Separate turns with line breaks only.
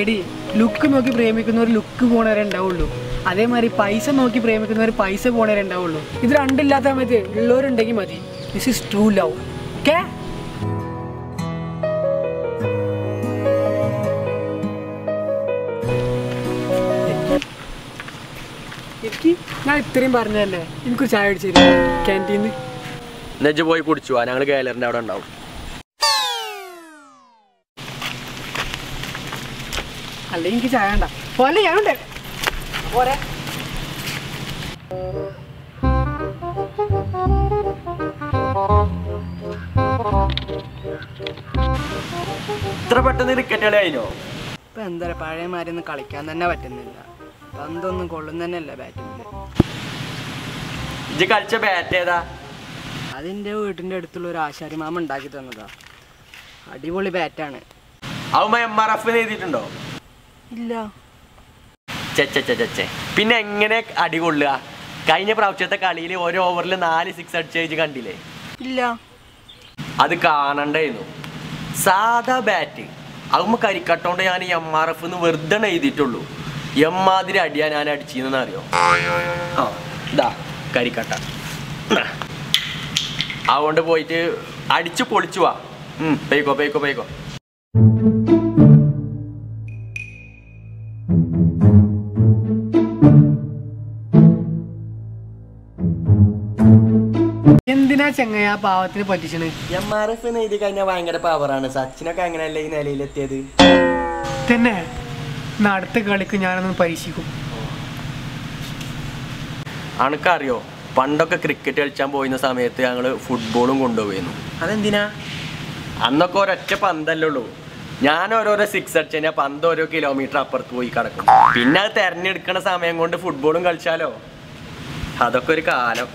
എടി ലുക്ക് നോക്കി പ്രേമിക്കുന്നവർ ലുക്ക് പോണവരെ ഉണ്ടാവുള്ളൂ. അതേമാതിരി പൈസ നോക്കി പ്രേമിക്കുന്നവർ പൈസ പോണവരെ ഉണ്ടാവുള്ളൂ. ഇത് രണ്ടില്ലാത്ത സമയത്ത് ഉള്ളവരുണ്ടെങ്കിൽ മതി. This is true love okay എനിക്ക് ഞാൻ ഇത്രയും പറഞ്ഞതല്ലേ? എനിക്കൊരു ചായ അടിച്ചു
ക്യാന്റീന്ന് പോയി കുടിച്ചു. ഞങ്ങൾ ഗാലറിന്റെ അവിടെ ഉണ്ടാവും.
അല്ലെങ്കിൽ എനിക്ക് ചായ വേണ്ട. പോലെ ഞാൻ ഉണ്ട് പോരെ.
ഇത്ര പെട്ടെന്ന് ക്രിക്കറ്റ് കളി
ഇപ്പൊ എന്താ പഴയ മാതിരി കളിക്കാൻ തന്നെ പറ്റുന്നില്ല. പന്തൊന്നും കൊള്ളുന്ന തന്നെയല്ല
ബാറ്റിങ്ങിൽ കളിച്ച ബാറ്റ് ഏതാ?
അതെന്റെ വീട്ടിന്റെ അടുത്തുള്ള ഒരു ആശാരി മാമ ഉണ്ടാക്കി തന്നതാ. അടിപൊളി ബാറ്റാണ്
അവ എം ആർ എഫ് എഴുതിയിട്ടുണ്ടോ?
ഇല്ല.
പിന്നെ എങ്ങനെ അടി കൊള്ളുക? കഴിഞ്ഞ പ്രാവശ്യത്തെ കളിയിൽ ഒരു ഓവറിൽ നാല് സിക്സ് അടിച്ച് കഴിച്ച് കണ്ടില്ലേ?
ഇല്ല.
അത് കാണണ്ടായിരുന്നു സാധാ ബാറ്റ് അതുമ്പോ കരിക്കട്ടോണ്ട് ഞാൻ എം ആർ എഫ് എന്ന് വെറുതെ എഴുതിയിട്ടുള്ളൂ. എമ്മാതിരി അടിയാ ഞാൻ അടിച്ചെന്ന് അറിയോ? ആ ഇതാ കരിക്കട്ട. അതുകൊണ്ട് പോയിട്ട് അടിച്ചു പൊളിച്ചു വാ. പെയ്ക്കോ പെയ്ക്കോ പോയിക്കോ.
എന്തിനാ ചെങ്ങയ പാവത്തിന് പറ്റിച്ചണ്
എം ആർ എഫ് എന്ന് എഴുതി കഴിഞ്ഞാൽ ഭയങ്കര പവറാണ് സച്ചിനൊക്കെ അങ്ങനെയല്ലേ ഈ നിലയിലെത്തിയത്?
തന്നെ. എന്നാ അടുത്ത കളിക്ക് ഞാനൊന്ന് പരീക്ഷിക്കും.
അണക്കറിയോ പണ്ടൊക്കെ ക്രിക്കറ്റ് കളിച്ചാൻ പോയിരുന്ന സമയത്ത് ഞങ്ങൾ ഫുട്ബോളും കൊണ്ടുപോയിരുന്നു.
അതെന്തിനാ?
അന്നൊക്കെ ഒരൊറ്റ പന്തല്ലേ ഉള്ളൂ. ഞാൻ ഓരോരോ സിക്സ് അടിച്ച് കഴിഞ്ഞാൽ പന്ത് ഓരോ കിലോമീറ്റർ അപ്പുറത്ത് പോയി കിടക്കും. പിന്നെ അത് തെരഞ്ഞെടുക്കുന്ന സമയം കൊണ്ട് ഫുട്ബോളും കളിച്ചാലോ? അതൊക്കെ ഒരു കാലം.